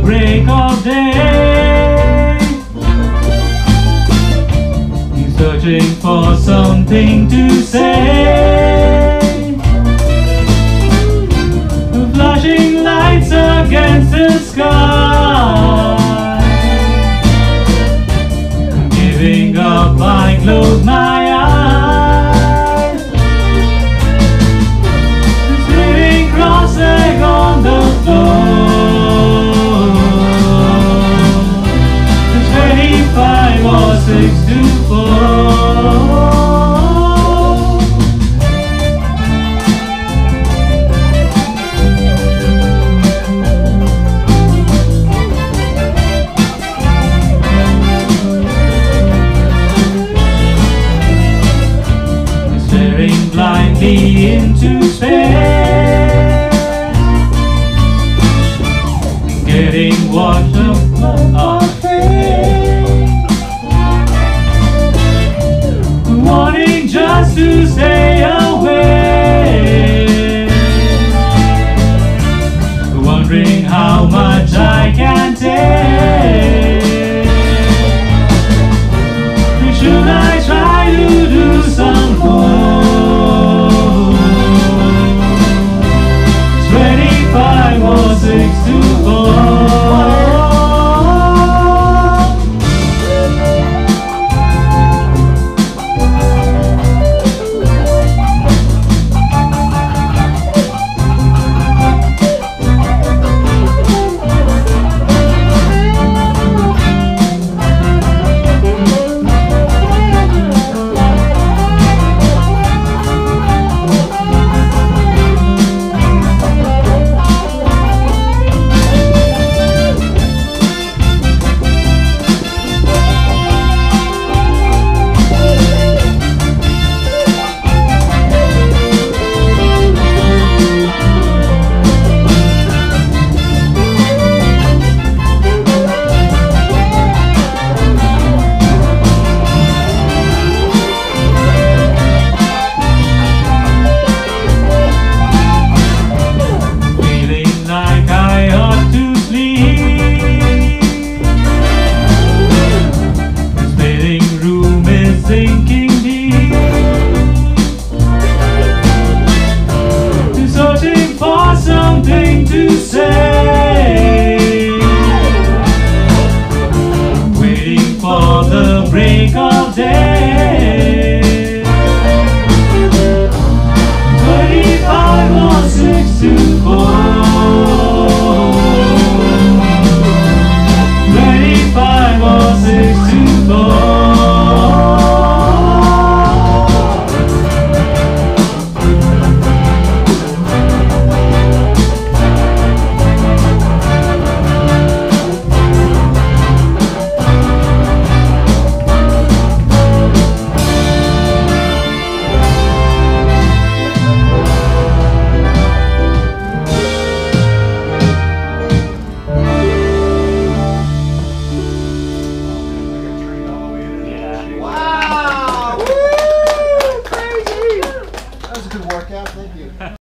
break of day. He's searching for something into space, getting washed up our face, wanting just to stay away, wondering how much. sol.